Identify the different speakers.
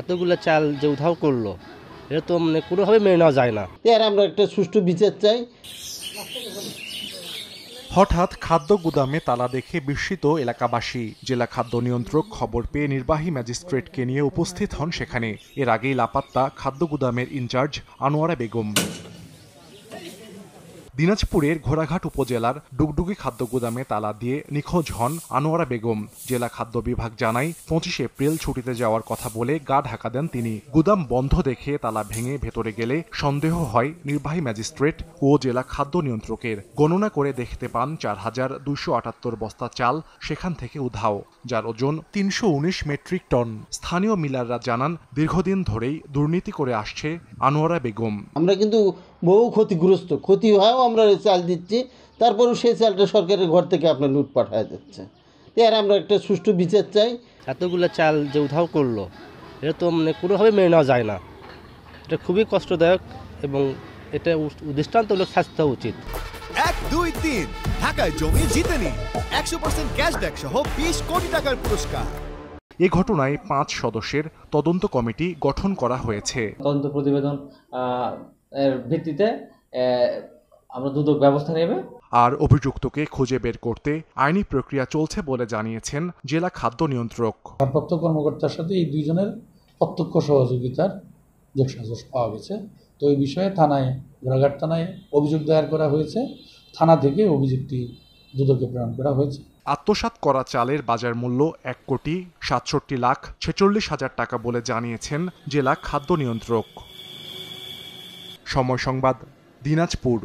Speaker 1: এতগুলো চাল যে উধাও করল এটা তো মানে কোনোভাবে মেনে নেওয়া যায় না।
Speaker 2: এর আমরা একটা সুষ্ঠু বিচার চাই।
Speaker 3: হঠাৎ খাদ্য গুদামে তালা দেখে বিস্মিত এলাকাবাসী। জেলা খাদ্য নিয়ন্ত্রক খবর পেয়ে নির্বাহী ম্যাজিস্ট্রেটকে নিয়ে উপস্থিত হন সেখানে। এর আগেই লাপাত্তা খাদ্য গুদামের ইনচার্জ আনোয়ারা বেগম। দিনাজপুরের ঘোড়াঘাট উপজেলার ডুগডুগি খাদ্য গুদামে তালা দিয়ে নিখোঁজ হন আনোয়ারা বেগম। জেলা খাদ্য বিভাগ জানায়, পঁচিশ এপ্রিল ছুটিতে যাওয়ার কথা বলে গা ঢাকা দেন তিনি। গুদাম বন্ধ দেখে তালা ভেঙে ভেতরে গেলে সন্দেহ হয় নির্বাহী ম্যাজিস্ট্রেট ও জেলা খাদ্য নিয়ন্ত্রকের। গণনা করে দেখতে পান চার হাজার দুইশো আটাত্তর বস্তা চাল সেখান থেকে উধাও, যার ওজন তিনশো উনিশ মেট্রিক টন। স্থানীয় মিলাররা জানান, দীর্ঘদিন ধরেই দুর্নীতি করে আসছে আনোয়ারা বেগম।
Speaker 2: আমরা কিন্তু বহু ক্ষতিগ্রস্ত। ক্ষতি হয়েও আমরা চাল দিচ্ছি তারপরেও সেই চালটা সরকারের ঘর থেকে আপনার লুট পাঠায় যাচ্ছে এর আমরা একটা সুষ্ঠু বিচার চাই।
Speaker 1: এতগুলো চাল যে উধাও করল এটা তো মানে কোনোভাবে মেনে নেওয়া যায় না। এটা খুবই কষ্টদায়ক এবং এটা দৃষ্টান্তমূলক শাস্তি হওয়া উচিত।
Speaker 4: এক দুই তিন। ঢাকায় জমি জিতে নিন। একশো পার্সেন্ট ক্যাশব্যাক সহ বিশ কোটি টাকার পুরস্কার।
Speaker 3: এ ঘটনায় পাঁচ সদস্যের তদন্ত কমিটি গঠন করা হয়েছে।
Speaker 5: তদন্ত প্রতিবেদন এর ভিত্তিতে আমরা দুদক ব্যবস্থা নেবে।
Speaker 3: আর অভিযুক্তকে খুঁজে বের করতে আইনি প্রক্রিয়া চলছে বলে জানিয়েছেন জেলা খাদ্য নিয়ন্ত্রক।
Speaker 6: ভারপ্রাপ্ত কর্মকর্তার সাথে এই দুইজনের প্রত্যক্ষ সহযোগিতার যোগসাজশ পাওয়া গেছে। তো এই বিষয়ে থানায় ঘোড়াঘাট থানায় অভিযোগ দায়ের করা হয়েছে। থানা থেকে অভিযোগটি দুদকে প্রেরণ করা হয়েছে।
Speaker 3: আত্মসাৎ করা চালের বাজার মূল্য এক কোটি সাতষট্টি লাখ ছেচল্লিশ হাজার টাকা বলে জানিয়েছেন জেলা খাদ্য নিয়ন্ত্রক। সময় সংবাদ দিনাজপুর।